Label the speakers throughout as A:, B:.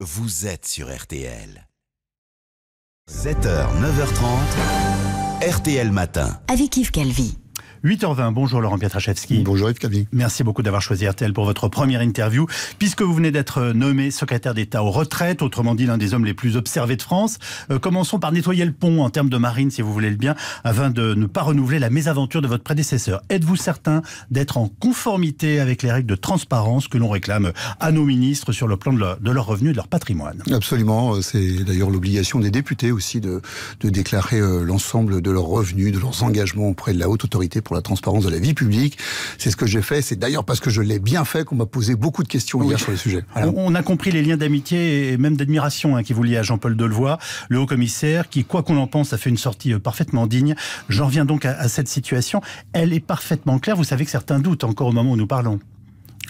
A: vous êtes sur RTL. 7h, 9h30, RTL Matin.
B: Avec Yves Calvi.
C: 8h20, bonjour Laurent Pietraszewski.
D: Bonjour Yves Calvi.
C: Merci beaucoup d'avoir choisi RTL pour votre première interview, puisque vous venez d'être nommé secrétaire d'État aux retraites, autrement dit l'un des hommes les plus observés de France. Euh, commençons par nettoyer le pont en termes de marine, si vous voulez le bien, afin de ne pas renouveler la mésaventure de votre prédécesseur. Êtes-vous certain d'être en conformité avec les règles de transparence que l'on réclame à nos ministres sur le plan de leur, de leurs revenus et de leur patrimoine?
D: Absolument, euh, c'est d'ailleurs l'obligation des députés aussi de, de déclarer euh, l'ensemble de leurs revenus, de leurs engagements auprès de la haute autorité pour la transparence de la vie publique. C'est ce que j'ai fait. C'est d'ailleurs parce que je l'ai bien fait qu'on m'a posé beaucoup de questions hier sur le sujet.
C: On, on a compris les liens d'amitié et même d'admiration hein, qui vous lient à Jean-Paul Delevoye, le haut-commissaire, qui, quoi qu'on en pense, a fait une sortie euh, parfaitement digne. J'en reviens donc à, à cette situation. Elle est parfaitement claire. Vous savez que certains doutent encore au moment où nous parlons.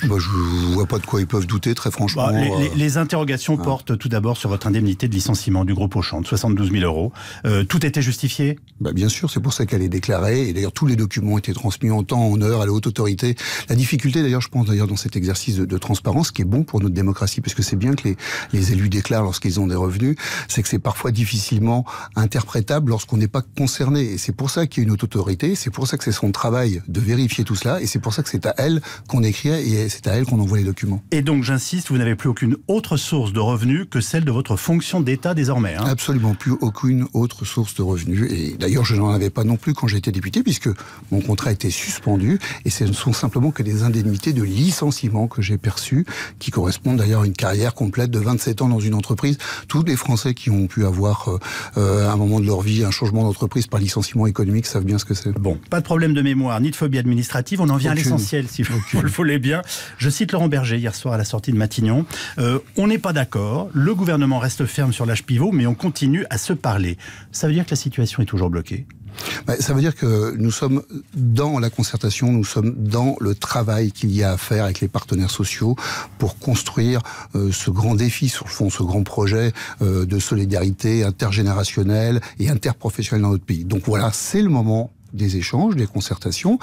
D: Bah, je vois pas de quoi ils peuvent douter, très franchement.
C: Bah, les,
D: euh,
C: les- interrogations portent tout d'abord sur votre indemnité de licenciement du groupe Auchan de 72 000 euros. Euh, tout était justifié?
D: Bah, bien sûr, c'est pour ça qu'elle est déclarée. Et d'ailleurs, tous les documents ont été transmis en temps, en heure à la haute autorité. La difficulté, d'ailleurs, je pense d'ailleurs dans cet exercice de, de transparence, qui est bon pour notre démocratie, parce que c'est bien que les, les élus déclarent lorsqu'ils ont des revenus, c'est que c'est parfois difficilement interprétable lorsqu'on n'est pas concerné. Et c'est pour ça qu'il y a une haute autorité. C'est pour ça que c'est son travail de vérifier tout cela. Et c'est pour ça que c'est à elle qu'on écrit et c'est à elle qu'on envoie les documents.
C: Et donc, j'insiste, vous n'avez plus aucune autre source de revenus que celle de votre fonction d'État désormais. hein.
D: Absolument plus aucune autre source de revenus. Et d'ailleurs, je n'en avais pas non plus quand j'étais député, puisque mon contrat était suspendu. Et ce ne sont simplement que des indemnités de licenciement que j'ai perçues, qui correspondent d'ailleurs à une carrière complète de 27 ans dans une entreprise. Tous les Français qui ont pu avoir, euh, euh, à un moment de leur vie, un changement d'entreprise par licenciement économique savent bien ce que c'est.
C: Bon, pas de problème de mémoire, ni de phobie administrative, on en vient à l'essentiel, si vous, vous le voulez bien. Je cite Laurent Berger hier soir à la sortie de Matignon. Euh, on n'est pas d'accord, le gouvernement reste ferme sur l'âge pivot, mais on continue à se parler. Ça veut dire que la situation est toujours bloquée?
D: Bah, Ça veut dire que nous sommes dans la concertation, nous sommes dans le travail qu'il y a à faire avec les partenaires sociaux pour construire euh, ce grand défi, sur le fond, ce grand projet euh, de solidarité intergénérationnelle et interprofessionnelle dans notre pays. Donc voilà, c'est le moment des échanges, des concertations.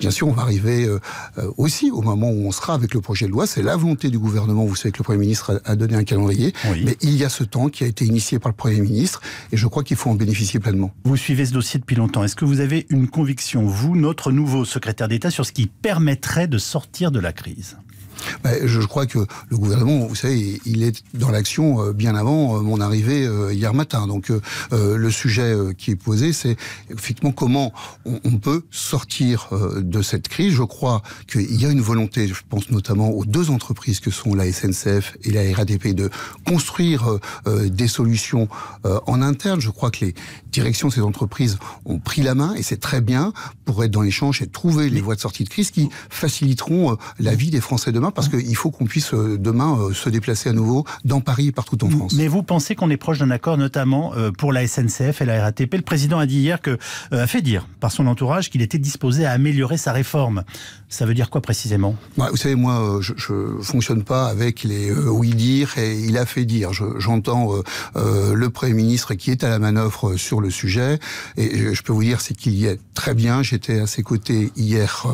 D: Bien sûr, on va arriver euh, euh, aussi au moment où on sera avec le projet de loi. C'est la volonté du gouvernement. Vous savez que le Premier ministre a, a donné un calendrier.
C: Oui.
D: Mais il y a ce temps qui a été initié par le Premier ministre et je crois qu'il faut en bénéficier pleinement.
C: Vous suivez ce dossier depuis longtemps. Est-ce que vous avez une conviction, vous, notre nouveau secrétaire d'État, sur ce qui permettrait de sortir de la crise?
D: Ben, je crois que le gouvernement, vous savez, il est dans l'action euh, bien avant euh, mon arrivée euh, hier matin. Donc le sujet euh, qui est posé, c'est effectivement comment on, on peut sortir euh, de cette crise. Je crois qu'il y a une volonté, je pense notamment aux deux entreprises que sont la SNCF et la RATP, de construire des solutions euh, en interne. Je crois que les directions de ces entreprises ont pris la main et c'est très bien pour être dans l'échange et trouver les voies de sortie de crise qui faciliteront euh, la vie des Français demain parce qu'il faut qu'on puisse euh, demain euh, se déplacer à nouveau dans Paris et partout en France.
C: Mais vous pensez qu'on est proche d'un accord, notamment euh, pour la SNCF et la RATP Le président a dit hier que, a fait dire par son entourage qu'il était disposé à améliorer sa réforme. Ça veut dire quoi précisément?
D: Bah, vous savez, moi, je, je fonctionne pas avec les euh, oui dire et il a fait dire. Je- J'entends euh, euh, le Premier ministre qui est à la manœuvre sur le sujet et je peux vous dire c'est qu'il y est très bien. J'étais à ses côtés hier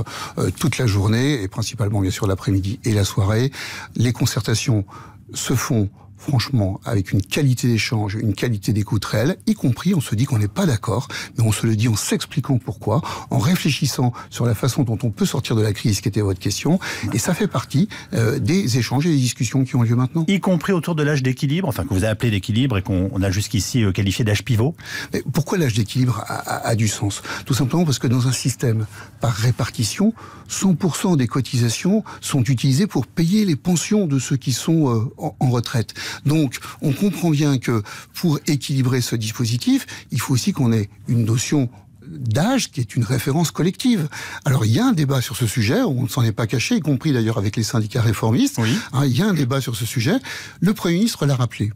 D: toute la journée et principalement bien sûr l'après-midi et la soirée. Les concertations se font franchement, avec une qualité d'échange, une qualité d'écoute réelle, y compris, on se dit qu'on n'est pas d'accord, mais on se le dit en s'expliquant pourquoi, en réfléchissant sur la façon dont on peut sortir de la crise, qui était votre question, et ça fait partie euh, des échanges et des discussions qui ont lieu maintenant.
C: Y compris autour de l'âge d'équilibre, enfin que vous avez appelé d'équilibre et qu'on on a jusqu'ici euh, qualifié d'âge pivot.
D: Mais pourquoi l'âge d'équilibre a, a- a du sens? Tout simplement parce que dans un système par répartition, 100% des cotisations sont utilisées pour payer les pensions de ceux qui sont euh, en, en retraite. Donc, on comprend bien que pour équilibrer ce dispositif, il faut aussi qu'on ait une notion d'âge qui est une référence collective. Alors il y a un débat sur ce sujet, on ne s'en est pas caché, y compris d'ailleurs avec les syndicats réformistes.
C: Oui.
D: Hein, il y a un débat sur ce sujet. Le Premier ministre l'a rappelé.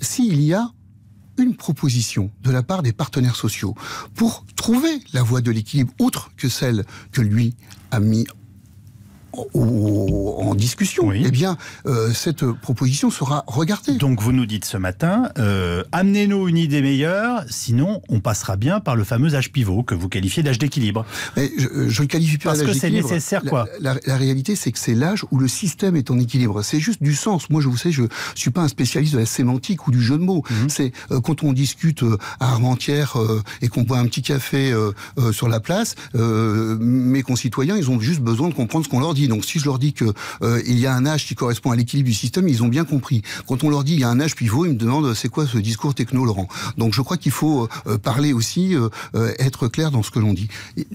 D: S'il y a une proposition de la part des partenaires sociaux pour trouver la voie de l'équilibre, autre que celle que lui a mis en discussion, eh bien, euh, cette proposition sera regardée.
C: Donc vous nous dites ce matin, euh, amenez-nous une idée meilleure, sinon on passera bien par le fameux âge pivot que vous qualifiez d'âge d'équilibre.
D: Mais je, ne le qualifie pas.
C: Parce que c'est nécessaire, quoi.
D: La, réalité, c'est que c'est l'âge où le système est en équilibre. C'est juste du sens. Moi, je vous sais, je suis pas un spécialiste de la sémantique ou du jeu de mots. Mhm. C'est euh, quand on discute à Armentières et qu'on boit un petit café sur la place, mes concitoyens, ils ont juste besoin de comprendre ce qu'on leur dit. Donc si je leur dis que euh, il y a un âge qui correspond à l'équilibre du système, ils ont bien compris. Quand on leur dit il y a un âge pivot, ils me demandent c'est quoi ce discours techno, Laurent? Donc je crois qu'il faut euh, parler aussi, euh, être clair dans ce que l'on dit.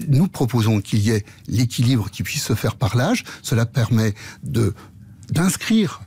D: Nous proposons qu'il y ait l'équilibre qui puisse se faire par l'âge. Cela permet d'inscrire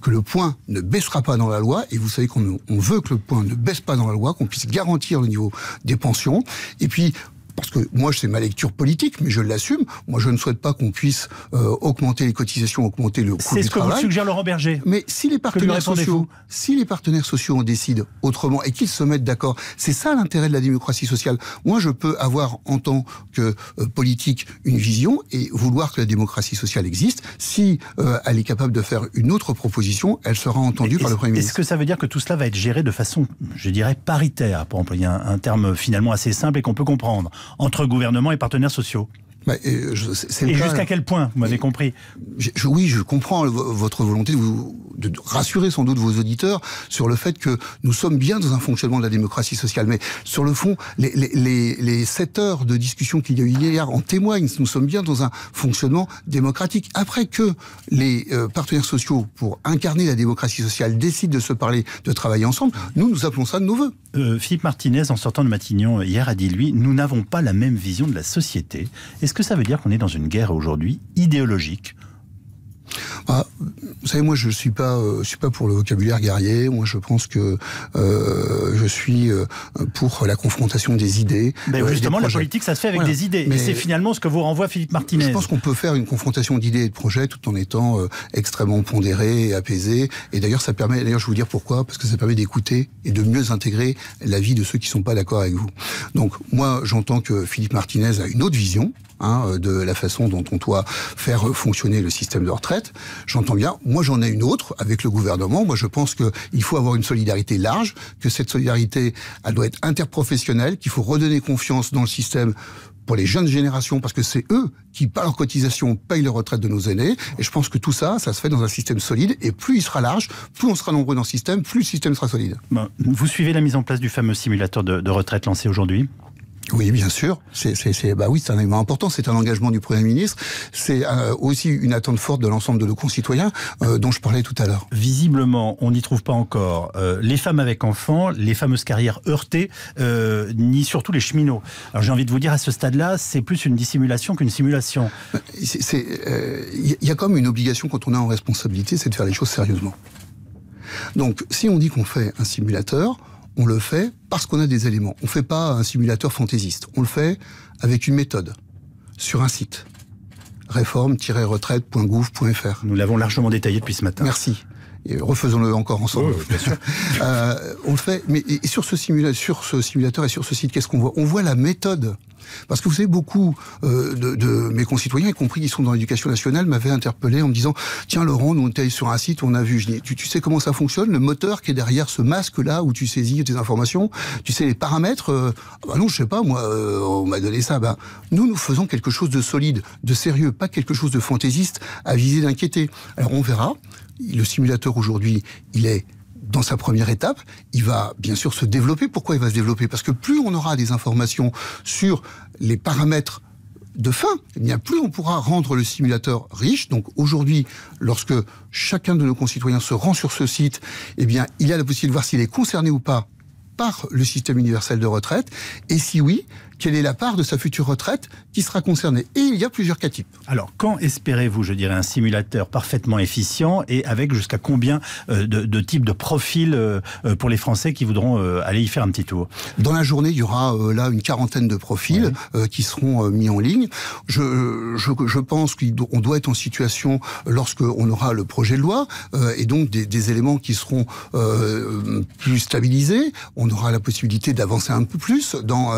D: que le point ne baissera pas dans la loi, et vous savez qu'on veut que le point ne baisse pas dans la loi, qu'on puisse garantir le niveau des pensions, et puis parce que moi c'est ma lecture politique, mais je l'assume. Moi je ne souhaite pas qu'on puisse euh, augmenter les cotisations, augmenter le coût du travail.
C: C'est ce que vous suggère Laurent Berger.
D: Mais si les partenaires sociaux, si les partenaires sociaux en décident autrement et qu'ils se mettent d'accord, c'est ça l'intérêt de la démocratie sociale. Moi je peux avoir en tant que euh, politique une vision et vouloir que la démocratie sociale existe. Si euh, elle est capable de faire une autre proposition, elle sera entendue par le Premier ministre.
C: Est-ce que ça veut dire que tout cela va être géré de façon, je dirais, paritaire, pour employer un terme finalement assez simple et qu'on peut comprendre? Entre gouvernement et partenaires sociaux
D: bah,
C: et, jusqu'à quel point Vous m'avez compris?
D: Oui, je comprends votre volonté de, vous, de rassurer sans doute vos auditeurs sur le fait que nous sommes bien dans un fonctionnement de la démocratie sociale. Mais sur le fond, les, les, les, 7 heures de discussion qu'il y a eu hier en témoignent. Nous sommes bien dans un fonctionnement démocratique. Après que les euh, partenaires sociaux, pour incarner la démocratie sociale, décident de se parler, de travailler ensemble, nous, nous appelons ça de nos voeux.
C: Euh, Philippe Martinez, en sortant de Matignon hier, a dit, lui, nous n'avons pas la même vision de la société. Est-ce que ça veut dire qu'on est dans une guerre aujourd'hui idéologique?
D: Ah, vous savez, moi, je suis pas, euh, je suis pas pour le vocabulaire guerrier. Moi, je pense que euh, je suis euh, pour la confrontation des idées.
C: Mais justement, la politique, ça se fait avec des idées. Mais c'est finalement ce que vous renvoie Philippe Martinez.
D: Je pense qu'on peut faire une confrontation d'idées et de projets tout en étant extrêmement pondéré et apaisé. Et d'ailleurs, ça permet. D'ailleurs, je vais vous dire pourquoi. Parce que ça permet d'écouter et de mieux intégrer la vie de ceux qui sont pas d'accord avec vous. Donc, moi, j'entends que Philippe Martinez a une autre vision Hein, de la façon dont on doit faire fonctionner le système de retraite. J'entends bien. Moi, j'en ai une autre avec le gouvernement. Moi, je pense qu'il faut avoir une solidarité large, que cette solidarité, elle doit être interprofessionnelle, qu'il faut redonner confiance dans le système pour les jeunes générations, parce que c'est eux qui, par leur cotisation, payent les retraites de nos aînés. Et je pense que tout ça, ça se fait dans un système solide. Et plus il sera large, plus on sera nombreux dans le système, plus le système sera solide.
C: vous suivez la mise en place du fameux simulateur de retraite lancé aujourd'hui?
D: Oui, bien sûr. C'est, c'est, bah oui, c'est un élément important. C'est un engagement du Premier ministre. C'est euh, aussi une attente forte de l'ensemble de nos concitoyens euh, dont je parlais tout à l'heure.
C: Visiblement, on n'y trouve pas encore euh, les femmes avec enfants, les fameuses carrières heurtées, ni surtout les cheminots. Alors j'ai envie de vous dire, à ce stade-là, c'est plus une dissimulation qu'une simulation.
D: Il y a comme une obligation quand on est en responsabilité, c'est de faire les choses sérieusement. Donc, si on dit qu'on fait un simulateur, on le fait parce qu'on a des éléments. On ne fait pas un simulateur fantaisiste. On le fait avec une méthode, sur un site. réforme-retraite.gouv.fr.
C: Nous l'avons largement détaillé depuis ce matin.
D: Merci. Et refaisons-le encore ensemble. euh, on le fait, mais et sur, ce simulateur, sur ce simulateur et sur ce site, qu'est-ce qu'on voit? On voit la méthode parce que vous savez, beaucoup euh, de, de, mes concitoyens, y compris qui sont dans l'éducation nationale, m'avaient interpellé en me disant Tiens, Laurent, nous on était sur un site, on a vu. Je dis, tu, tu, sais comment ça fonctionne Le moteur qui est derrière ce masque-là où tu saisis tes informations, tu sais les paramètres euh, ah bah Non, je sais pas, moi, euh, on m'a donné ça. Bah, nous, nous faisons quelque chose de solide, de sérieux, pas quelque chose de fantaisiste à viser d'inquiéter. Alors on verra. Le simulateur aujourd'hui, il est dans sa première étape, il va bien sûr se développer. Pourquoi il va se développer? Parce que plus on aura des informations sur les paramètres de fin, eh plus on pourra rendre le simulateur riche. Donc aujourd'hui, lorsque chacun de nos concitoyens se rend sur ce site, eh bien il a la possibilité de voir s'il est concerné ou pas par le système universel de retraite Et si oui, quelle est la part de sa future retraite qui sera concernée. Et il y a plusieurs cas types.
C: Alors, quand espérez-vous, je dirais, un simulateur parfaitement efficient et avec jusqu'à combien euh, de, types de profils euh, euh, pour les Français qui voudront aller y faire un petit tour?
D: Dans la journée, il y aura là une quarantaine de profils qui seront mis en ligne. Je, je, pense qu'on doit être en situation, lorsqu'on aura le projet de loi, et donc des, des éléments qui seront plus stabilisés, on aura la possibilité d'avancer un peu plus dans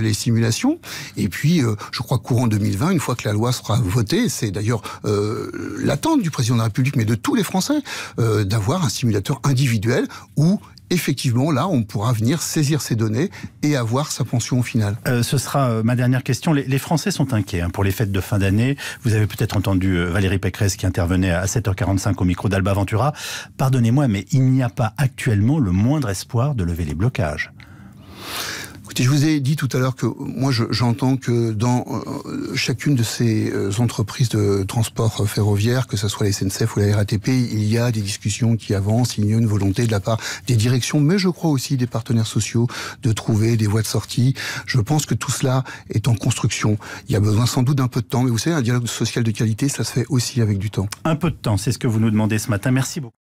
D: les simulations. Et puis, je crois courant 2020, une fois que la loi sera votée, c'est d'ailleurs l'attente du président de la République, mais de tous les Français, d'avoir un simulateur individuel où effectivement, là, on pourra venir saisir ces données et avoir sa pension au final.
C: Euh, ce sera euh, ma dernière question. Les, Français sont inquiets hein, pour les fêtes de fin d'année. Vous avez peut-être entendu euh, Valérie Pécresse qui intervenait à 7h45 au micro d'Alba Ventura. Pardonnez-moi, mais il n'y a pas actuellement le moindre espoir de lever les blocages
D: je vous ai dit tout à l'heure que moi, j'entends que dans euh, chacune de ces euh, entreprises de transport ferroviaire, que ce soit la SNCF ou la RATP, il y a des discussions qui avancent, il y a une volonté de la part des directions, mais je crois aussi des partenaires sociaux de trouver des voies de sortie. Je pense que tout cela est en construction. Il y a besoin sans doute d'un peu de temps, mais vous savez, un dialogue social de qualité, ça se fait aussi avec du temps.
C: Un peu de temps, c'est ce que vous nous demandez ce matin. Merci beaucoup.